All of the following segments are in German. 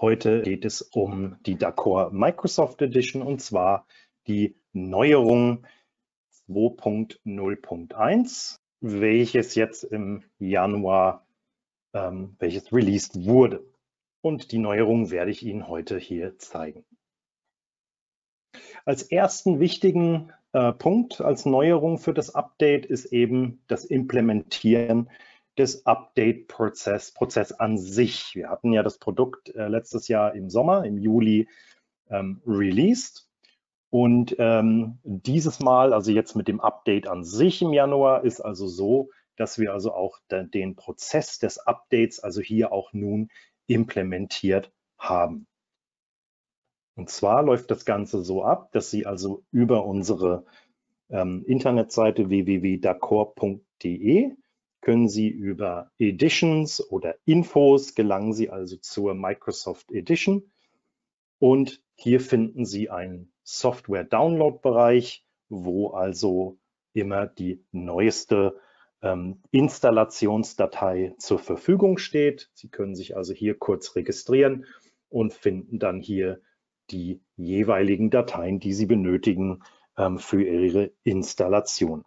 Heute geht es um die D'accord Microsoft Edition und zwar die Neuerung 2.0.1, welches jetzt im Januar, ähm, welches released wurde. Und die Neuerung werde ich Ihnen heute hier zeigen. Als ersten wichtigen äh, Punkt als Neuerung für das Update ist eben das Implementieren des Update-Prozess Prozess an sich. Wir hatten ja das Produkt äh, letztes Jahr im Sommer, im Juli, ähm, released. Und ähm, dieses Mal, also jetzt mit dem Update an sich im Januar, ist also so, dass wir also auch den Prozess des Updates also hier auch nun implementiert haben. Und zwar läuft das Ganze so ab, dass Sie also über unsere ähm, Internetseite www.d'accord.de können Sie über Editions oder Infos gelangen Sie also zur Microsoft Edition und hier finden Sie einen Software-Download-Bereich, wo also immer die neueste ähm, Installationsdatei zur Verfügung steht. Sie können sich also hier kurz registrieren und finden dann hier die jeweiligen Dateien, die Sie benötigen ähm, für Ihre Installation.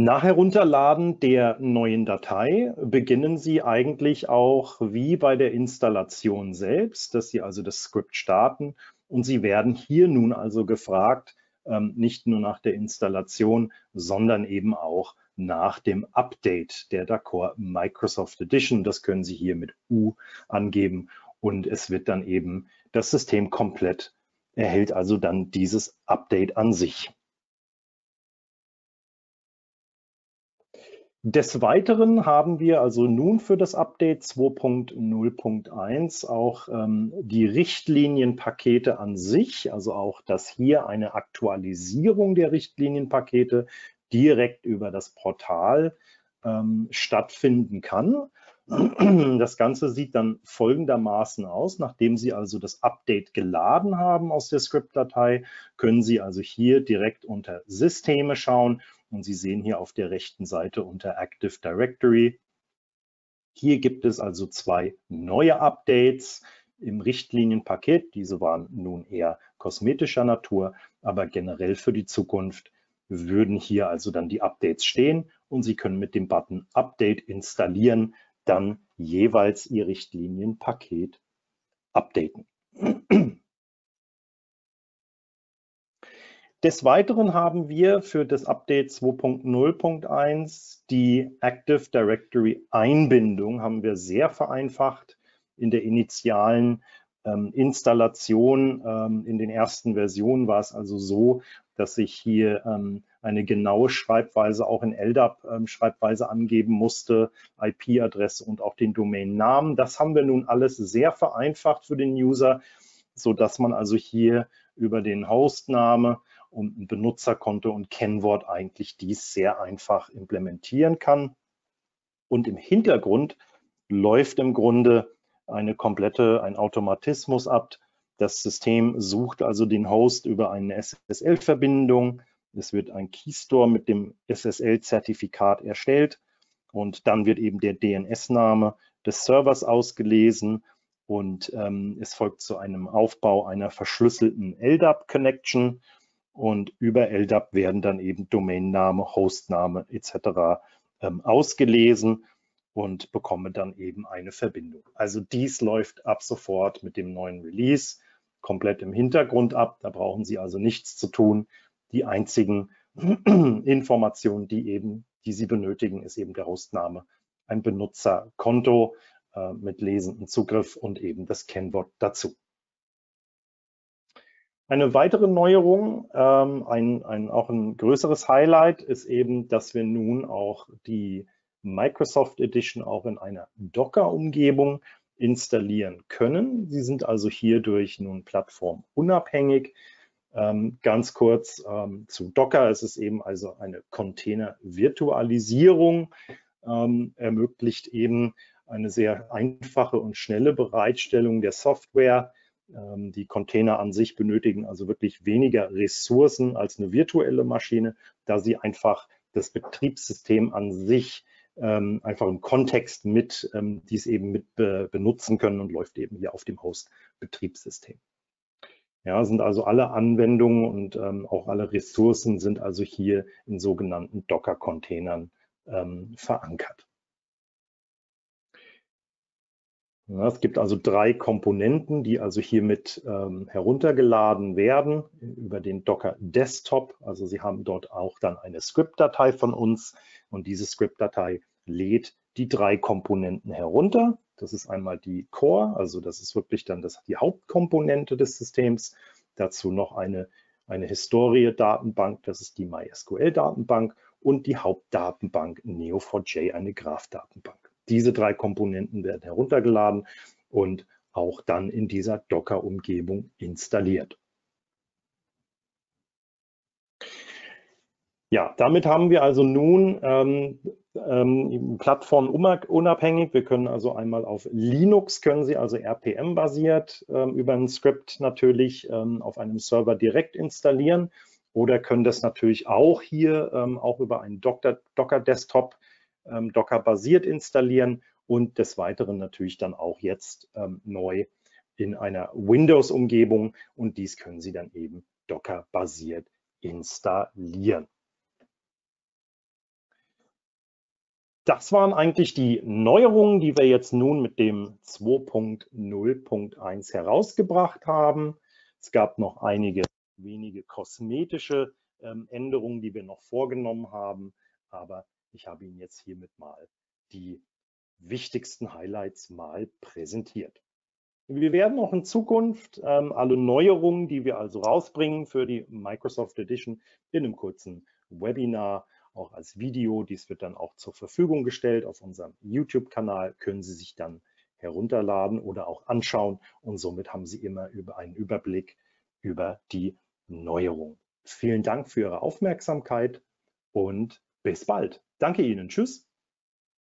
Nach Herunterladen der neuen Datei beginnen Sie eigentlich auch wie bei der Installation selbst, dass Sie also das Skript starten und Sie werden hier nun also gefragt, ähm, nicht nur nach der Installation, sondern eben auch nach dem Update der D'accord Microsoft Edition. Das können Sie hier mit U angeben und es wird dann eben das System komplett erhält also dann dieses Update an sich. Des Weiteren haben wir also nun für das Update 2.0.1 auch ähm, die Richtlinienpakete an sich, also auch, dass hier eine Aktualisierung der Richtlinienpakete direkt über das Portal ähm, stattfinden kann. Das Ganze sieht dann folgendermaßen aus. Nachdem Sie also das Update geladen haben aus der Script-Datei, können Sie also hier direkt unter Systeme schauen und Sie sehen hier auf der rechten Seite unter Active Directory. Hier gibt es also zwei neue Updates im Richtlinienpaket. Diese waren nun eher kosmetischer Natur, aber generell für die Zukunft würden hier also dann die Updates stehen und Sie können mit dem Button Update installieren dann jeweils Ihr Richtlinienpaket updaten. Des Weiteren haben wir für das Update 2.0.1 die Active Directory Einbindung haben wir sehr vereinfacht. In der initialen ähm, Installation ähm, in den ersten Versionen war es also so, dass ich hier ähm, eine genaue Schreibweise auch in LDAP-Schreibweise ähm, angeben musste, IP-Adresse und auch den Domainnamen. Das haben wir nun alles sehr vereinfacht für den User, so dass man also hier über den Hostname und ein Benutzerkonto und Kennwort eigentlich dies sehr einfach implementieren kann. Und im Hintergrund läuft im Grunde eine komplette, ein Automatismus ab. Das System sucht also den Host über eine SSL-Verbindung. Es wird ein Keystore mit dem SSL-Zertifikat erstellt und dann wird eben der DNS-Name des Servers ausgelesen und ähm, es folgt zu einem Aufbau einer verschlüsselten LDAP-Connection und über LDAP werden dann eben Domainname, Hostname etc. Ähm, ausgelesen und bekomme dann eben eine Verbindung. Also dies läuft ab sofort mit dem neuen Release komplett im Hintergrund ab. Da brauchen Sie also nichts zu tun. Die einzigen Informationen, die eben, die Sie benötigen, ist eben der Hostname, ein Benutzerkonto äh, mit lesendem Zugriff und eben das Kennwort dazu. Eine weitere Neuerung, ähm, ein, ein, auch ein größeres Highlight, ist eben, dass wir nun auch die Microsoft Edition auch in einer Docker-Umgebung installieren können. Sie sind also hierdurch nun plattformunabhängig. Ähm, ganz kurz ähm, zu Docker. Es ist eben also eine Container-Virtualisierung, ähm, ermöglicht eben eine sehr einfache und schnelle Bereitstellung der Software die Container an sich benötigen also wirklich weniger Ressourcen als eine virtuelle Maschine, da sie einfach das Betriebssystem an sich ähm, einfach im Kontext mit, ähm, die eben mit be benutzen können und läuft eben hier auf dem Host-Betriebssystem. Ja, sind also alle Anwendungen und ähm, auch alle Ressourcen sind also hier in sogenannten Docker-Containern ähm, verankert. Ja, es gibt also drei Komponenten, die also hiermit ähm, heruntergeladen werden über den Docker Desktop. Also Sie haben dort auch dann eine Script-Datei von uns und diese Script-Datei lädt die drei Komponenten herunter. Das ist einmal die Core, also das ist wirklich dann das, die Hauptkomponente des Systems. Dazu noch eine, eine Historie-Datenbank, das ist die MySQL-Datenbank und die Hauptdatenbank Neo4j, eine Graph-Datenbank. Diese drei Komponenten werden heruntergeladen und auch dann in dieser Docker-Umgebung installiert. Ja, damit haben wir also nun ähm, ähm, plattformunabhängig. Wir können also einmal auf Linux, können Sie also RPM-basiert ähm, über ein Skript natürlich ähm, auf einem Server direkt installieren oder können das natürlich auch hier ähm, auch über einen Docker-Desktop ähm, Docker-basiert installieren und des Weiteren natürlich dann auch jetzt ähm, neu in einer Windows-Umgebung und dies können Sie dann eben Docker-basiert installieren. Das waren eigentlich die Neuerungen, die wir jetzt nun mit dem 2.0.1 herausgebracht haben. Es gab noch einige wenige kosmetische ähm, Änderungen, die wir noch vorgenommen haben, aber ich habe Ihnen jetzt hiermit mal die wichtigsten Highlights mal präsentiert. Wir werden auch in Zukunft ähm, alle Neuerungen, die wir also rausbringen für die Microsoft Edition in einem kurzen Webinar, auch als Video. Dies wird dann auch zur Verfügung gestellt auf unserem YouTube-Kanal, können Sie sich dann herunterladen oder auch anschauen und somit haben Sie immer über einen Überblick über die Neuerungen. Vielen Dank für Ihre Aufmerksamkeit und bis bald. Danke Ihnen. Tschüss.